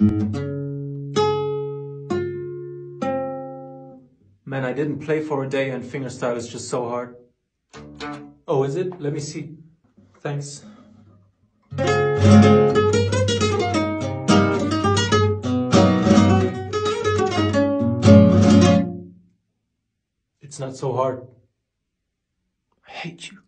Man, I didn't play for a day and fingerstyle is just so hard. Oh, is it? Let me see. Thanks. It's not so hard. I hate you.